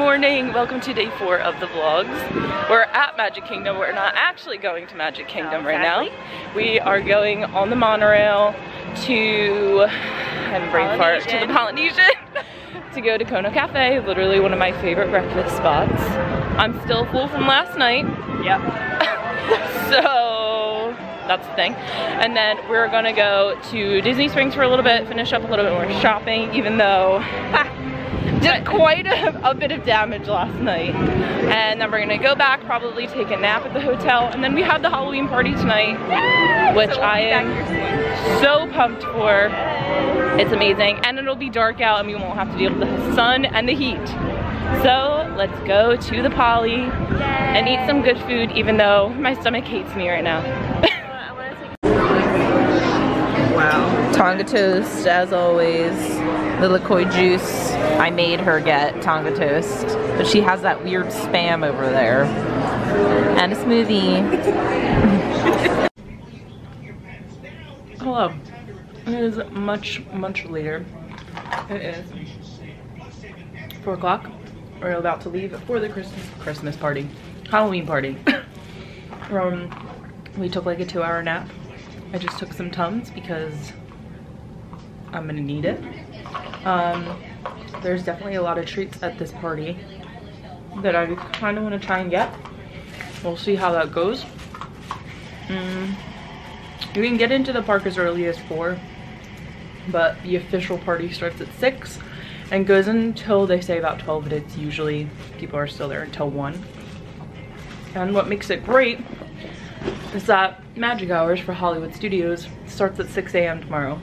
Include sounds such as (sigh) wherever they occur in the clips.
morning. Welcome to day four of the vlogs. We're at Magic Kingdom. We're not actually going to Magic Kingdom right now. We are going on the monorail to, I'm brain fart, to the Polynesian (laughs) to go to Kona Cafe, literally one of my favorite breakfast spots. I'm still full from last night. Yep. (laughs) so that's the thing. And then we're gonna go to Disney Springs for a little bit, finish up a little bit more shopping, even though (laughs) did quite a, a, bit of damage last night. And then we're gonna go back, probably take a nap at the hotel, and then we have the Halloween party tonight, which so we'll I am so pumped for. It's amazing, and it'll be dark out and we won't have to deal with the sun and the heat. So let's go to the Poly Yay. and eat some good food, even though my stomach hates me right now. (laughs) wow. Tonga toast, as always. The LaCroix juice. I made her get Tonga toast, but she has that weird spam over there. And a smoothie. (laughs) Hello. It is much, much later. It is 4 o'clock. We're about to leave for the Christmas, Christmas party. Halloween party. (coughs) um, we took like a two hour nap. I just took some Tums because I'm gonna need it. Um, there's definitely a lot of treats at this party that I kind of want to try and get. We'll see how that goes. Mm. You can get into the park as early as 4, but the official party starts at 6 and goes until they say about 12, but it's usually people are still there until 1. And what makes it great is that magic hours for Hollywood Studios starts at 6 a.m. tomorrow.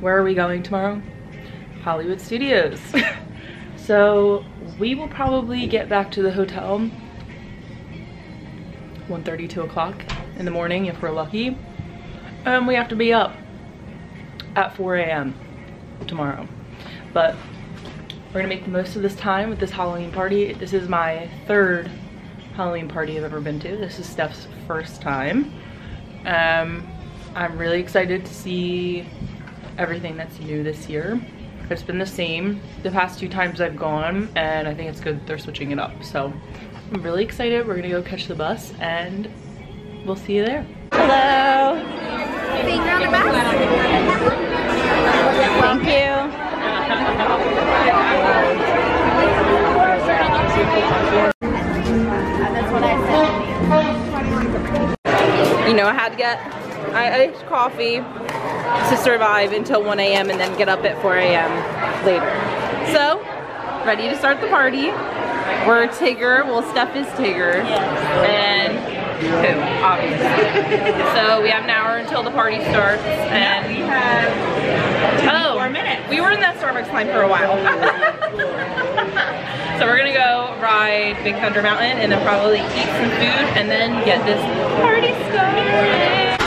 Where are we going tomorrow? Hollywood Studios. (laughs) so we will probably get back to the hotel 1.30, 2 o'clock in the morning if we're lucky. And we have to be up at 4 a.m. tomorrow. But we're gonna make the most of this time with this Halloween party. This is my third Halloween party I've ever been to. This is Steph's first time. Um, I'm really excited to see everything that's new this year. It's been the same the past two times I've gone and I think it's good they're switching it up. So I'm really excited. We're gonna go catch the bus and we'll see you there. Hello. Finger on the bus. Thank you. You know I had to get I iced coffee to survive until 1 a.m. and then get up at 4 a.m. later. So, ready to start the party. We're Tigger, well Steph is Tigger, and who, obviously. so we have an hour until the party starts, and we have oh, four minutes. We were in that Starbucks line for a while. (laughs) so we're gonna go ride Big Thunder Mountain and then probably eat some food and then get this party started.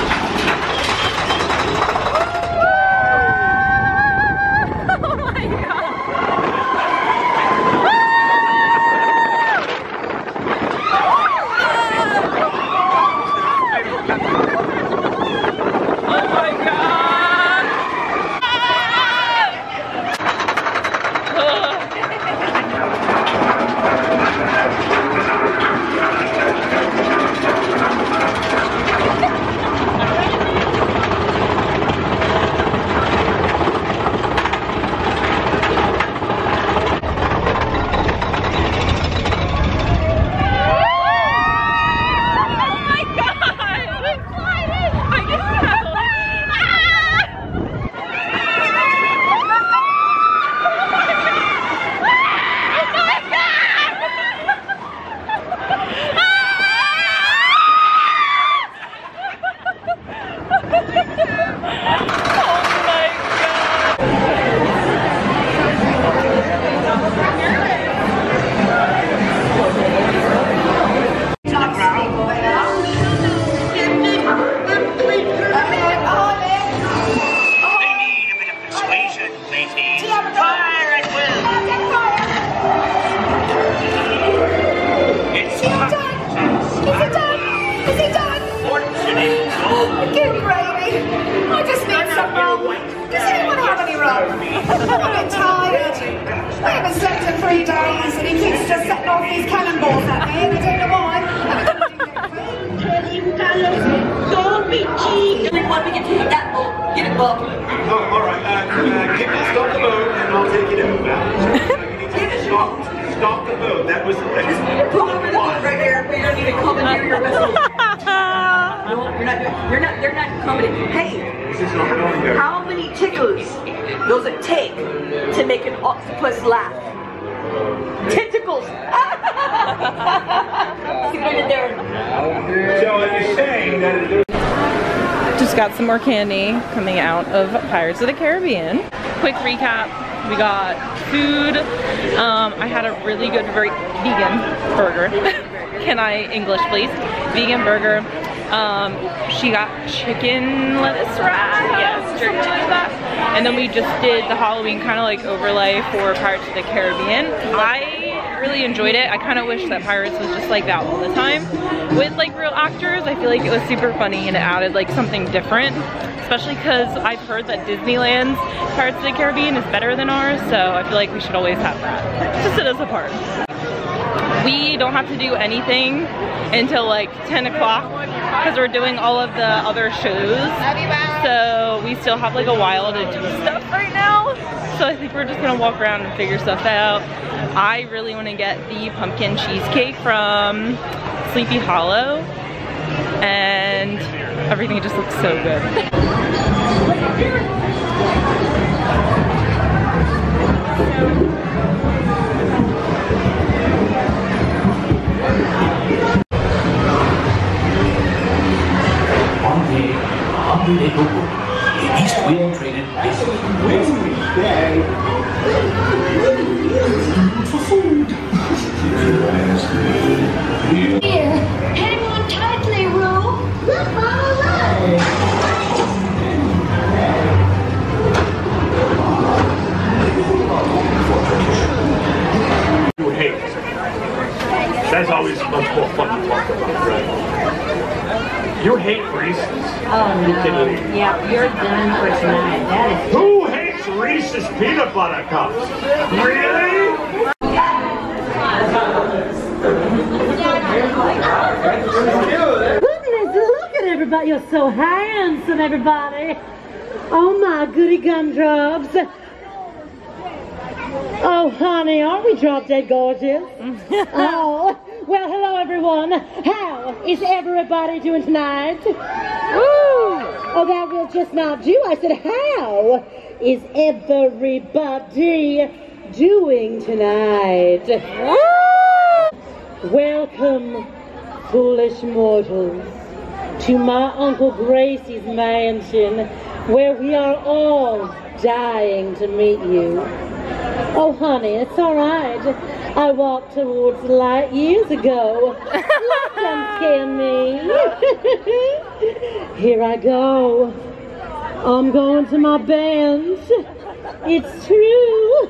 Get. Oh, all right. Uh, uh, get me stop the boat and I'll take it. Uh, need to stop, stop the boat. That was. That Pull over the boat right there. We don't even commandeer your vessel. No, you're not. doing- You're not. They're not commandeering. Hey, this is not going there. how many tickles does it take to make an octopus laugh? Tentacles. See what I there? So are you saying that it Just got some more candy coming out of Pirates of the Caribbean. Quick recap, we got food. Um, I had a really good vegan burger. (laughs) Can I English please? Vegan burger. Um, she got chicken lettuce wrap. Yes, jerk chicken wrap. And then we just did the Halloween kind of like overlay for Pirates of the Caribbean. I really enjoyed it. I kind of wish that Pirates was just like that all the time with like real actors. I feel like it was super funny and it added like something different, especially because I've heard that Disneyland's Pirates of the Caribbean is better than ours, so I feel like we should always have that to set us apart. We don't have to do anything until like 10 o'clock because we're doing all of the other shows. So we still have like a while to do stuff right now. So I think we're just gonna walk around and figure stuff out. I really wanna get the pumpkin cheesecake from Sleepy Hollow and everything just looks so good. Reese's peanut butter cups? Really? Goodness, look at everybody. You're so handsome, everybody. Oh my goody gumdrops. Oh, honey, aren't we drop dead gorgeous? (laughs) oh, well, hello, everyone. How is everybody doing tonight? Woo! Oh, that will just not do. I said, how is everybody doing tonight? Welcome, foolish mortals, to my Uncle Gracey's mansion, where we are all dying to meet you. Oh, honey, it's all right. I walked towards the light years ago. Let them scare me. (laughs) Here I go. I'm going to my band. It's true.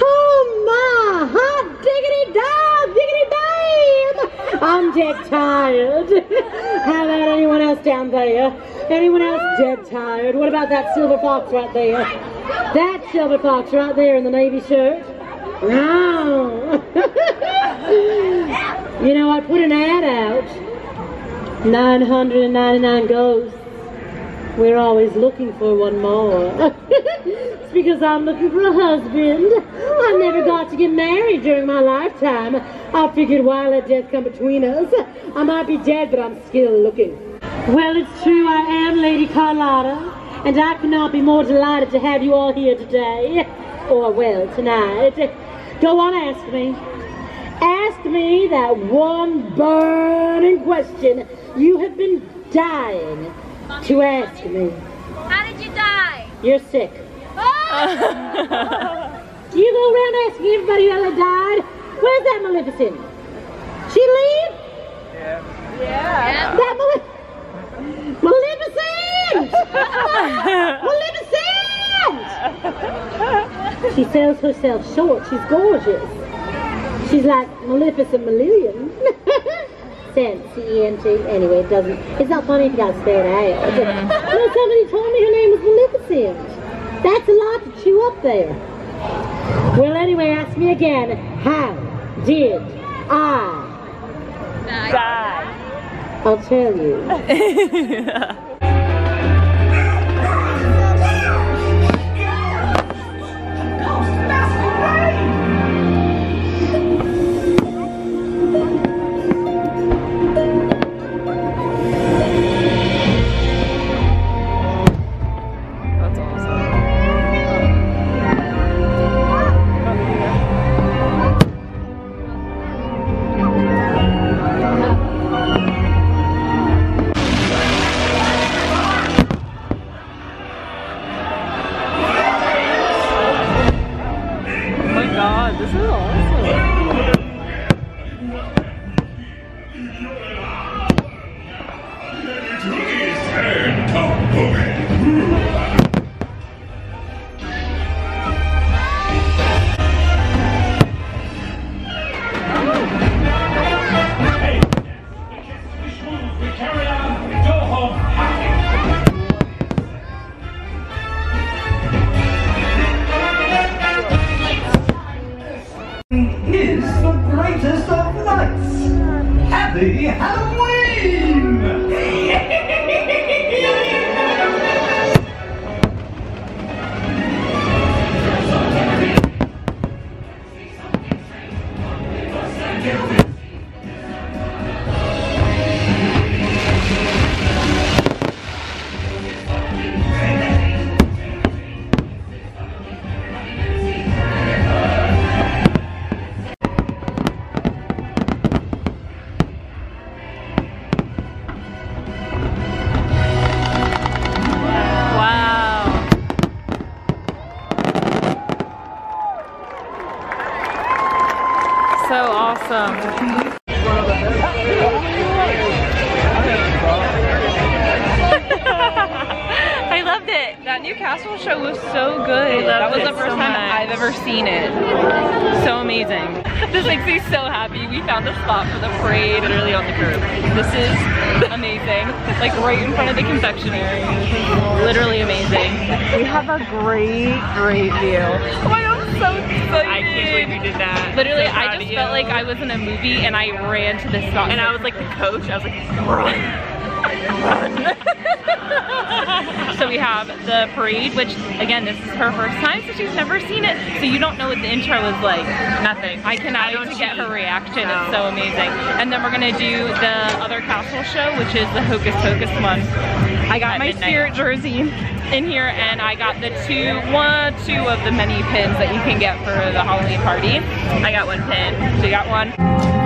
Oh my, hot diggity dog, diggity damn! I'm dead tired. (laughs) How about anyone else down there? Anyone else dead tired? What about that silver fox right there? That silver fox right there in the navy shirt? Oh. (laughs) you know, I put an ad out. 999 ghosts. We're always looking for one more. (laughs) it's because I'm looking for a husband. I never got to get married during my lifetime. I figured why let death come between us? I might be dead, but I'm still looking. Well, it's true, I am Lady Carlotta, and I cannot be more delighted to have you all here today. Or, well, tonight. Go on, ask me. Ask me that one burning question you have been dying to ask me. How did you die? You're sick. Do oh! (laughs) you go around asking everybody how they died? Where's that Maleficent? She leave? Yeah. Yeah. That Male- Maleficent! (laughs) Maleficent! she sells herself short. She's gorgeous. She's like Maleficent Million. (laughs) Sense, C-E-N-T. Anyway, it doesn't, it's not funny if you gotta spell it out. Mm-hmm. (laughs) No, somebody told me her name was Maleficent. That's a lot to chew up there. Well, anyway, ask me again. How did I? Die. I'll tell you. (laughs) is That was the first time I've ever seen it. So amazing. This makes me so happy. We found a spot for the parade literally on the curb. This is amazing. Like right in front of the confectionery. Literally amazing. We have a great, great view. Oh my god, I'm so excited. I can't believe you did that. Literally, So I just felt like I was in a movie and I ran to this spot. And I was like the coach. I was like, run. (laughs) so we have the parade, which again, this is her first time, so she's never seen it. So you don't know what the intro is like. Nothing. I cannot I don't wait to get her reaction. No. It's so amazing. And then we're gonna do the other castle show, which is the Hocus Pocus one. I got At my midnight. spirit jersey in here, and I got the two, one, two of the many pins that you can get for the Halloween party. I got one pin. So you got one.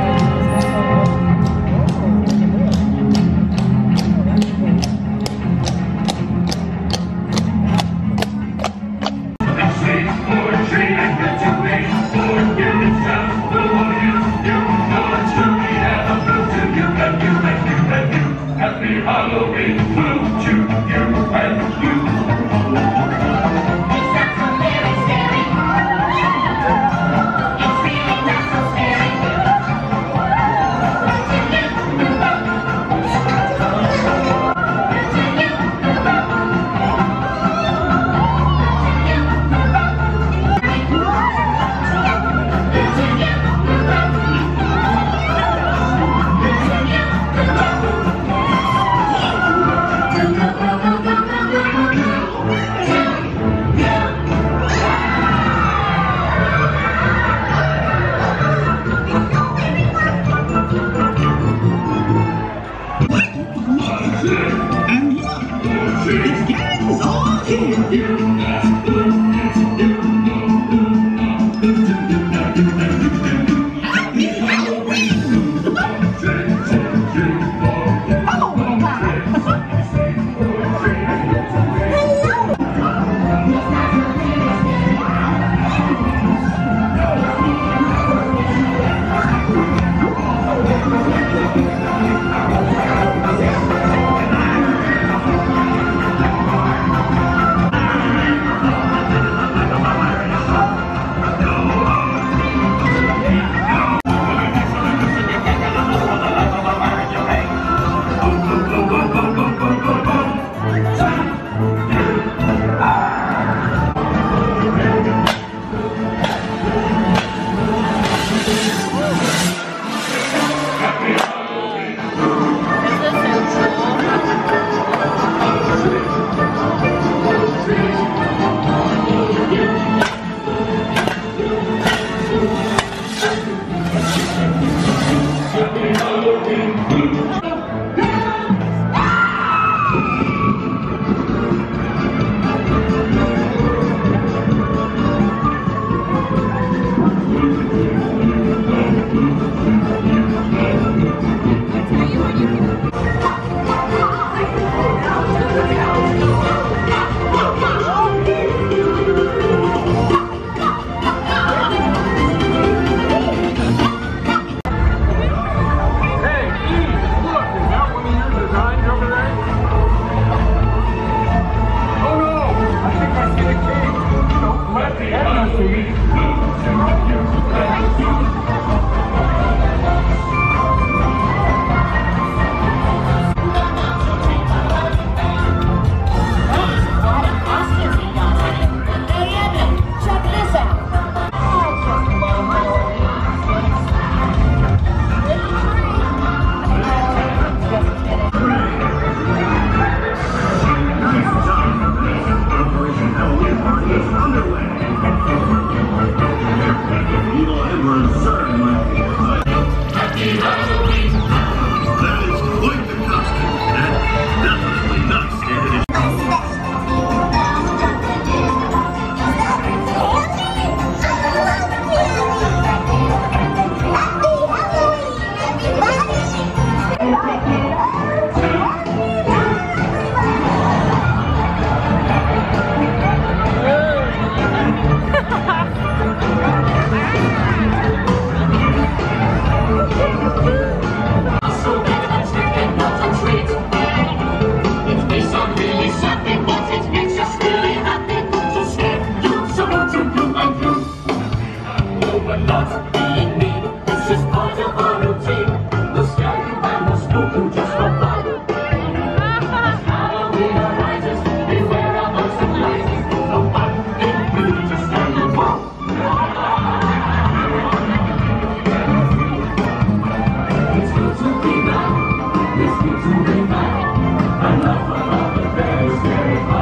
Ha ha ha!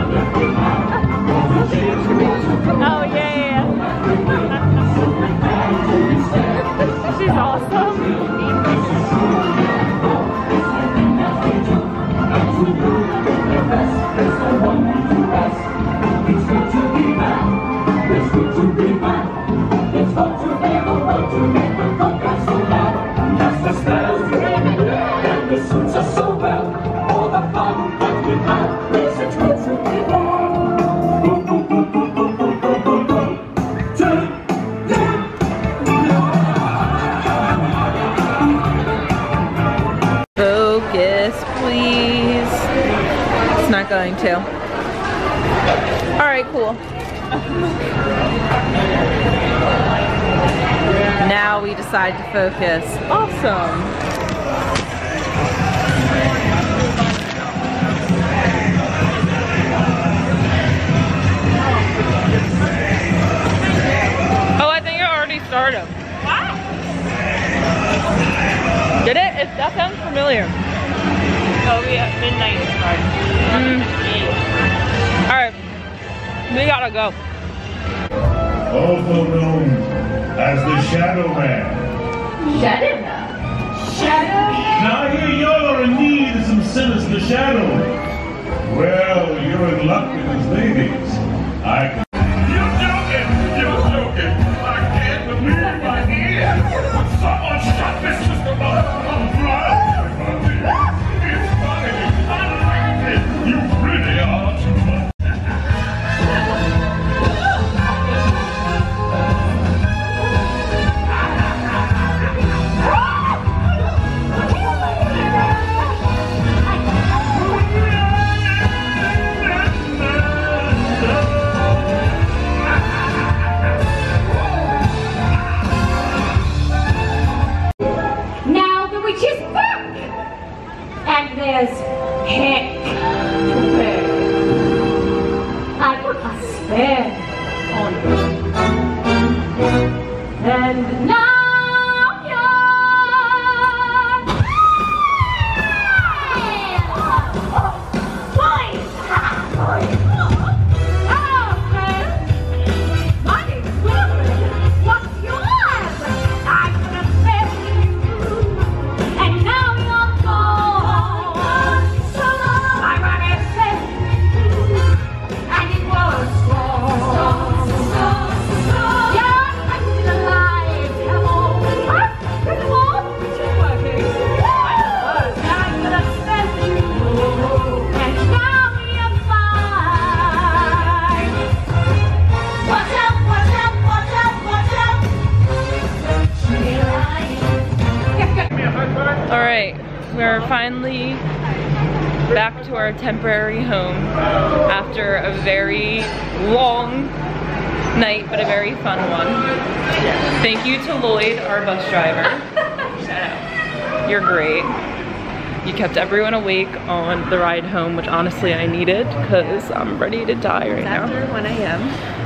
Father. going to. All right, cool. now we decide to focus. Awesome. Oh, I think I already started. Did it? It that sounds familiar. Kobe at mm. Alright, we gotta go. Also known as the Shadow Man. Shadow Man? Shadow Man? Now I hear y'all are in need of some sinister shadow. Well, you're in luck because ladies, I temporary home after a very long night, but a very fun one. Thank you to Lloyd, our bus driver. (laughs) You're great. You kept everyone awake on the ride home, which honestly I needed because I'm ready to die right it's now. after 1 a.m.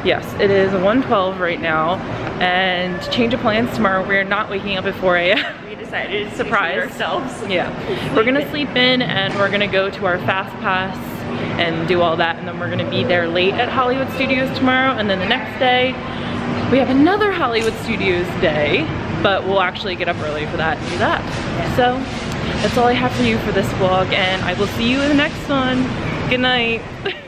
Yes, it is 1.12 right now and change of plans tomorrow. We're not waking up at 4 a.m. (laughs) To Surprise. ourselves. Yeah, we're gonna sleep in and we're gonna go to our fast pass and do all that and then we're gonna be there late at Hollywood Studios tomorrow and then the next day we have another Hollywood Studios day but we'll actually get up early for that and do that. So that's all I have for you for this vlog and I will see you in the next one. Good night. (laughs)